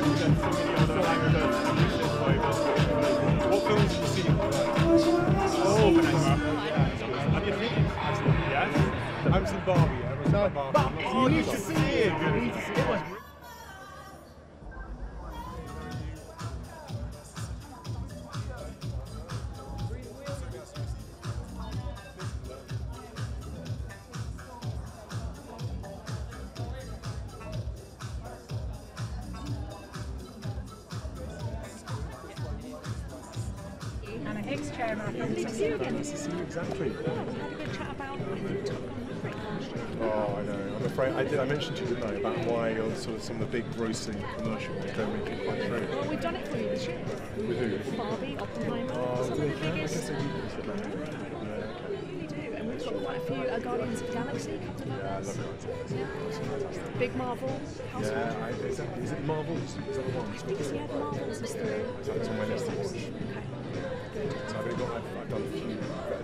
but? Oh, you seen it? Yes. I haven't seen Barbie. You should see it. You need to see it. Chair of our film association. Nice to you, exactly. Had good chat about, I think, Top Gun Maverick last year. Oh, I know. I'm afraid I did. I mentioned to you, didn't I, about why uh, sort of some of the big grossing commercials don't make it quite through. Well, we've done it for you this year. With who? Barbie, Oppenheimer, Oh, some of the biggest. guess they do it. We really do. And we've got quite a few uh, Guardians of the Galaxy, a couple of Yeah, I others. Yeah. Big Marvel, Household. Yeah, I, is, that, is it Marvels? Is that the one? I think it's, yeah, the Marvels is through. It's on my list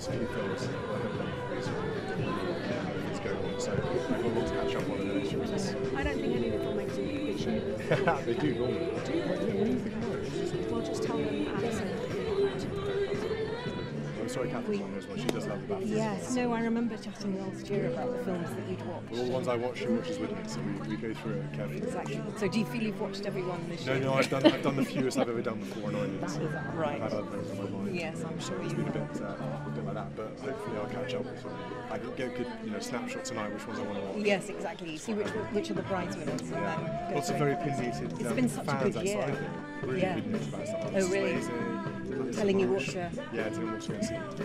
there's a films that I have done recently. Yeah, it's going on. So I've got a lot to catch up on in the next few weeks. I don't think any of the be this they do normally. Do you? What do you think? Well, just tell them Alison that you're not. I'm sorry, Catherine's on as well. She does love the. Yes, no, I remember chatting last year about the films that you'd All the ones I watch, she watches with me, so we, we go through it carefully. Exactly. So do you feel you've watched everyone this No, year? no, I've done I've done the fewest I've ever done before, and I did. So right. I've had other things on my mind. Yes, I'm sure It's you been a bit, uh, a bit like that, but hopefully I'll catch up. With I can get a good, you know, snapshot tonight, which ones I want to watch. Yes, exactly. See which which are the winners and then go Lots of very opinionated It's um, been such a good year. I. Really Yeah. Oh, really? Swayze, Telling you what to- Yeah, telling you what to go and see.